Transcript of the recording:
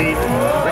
seat.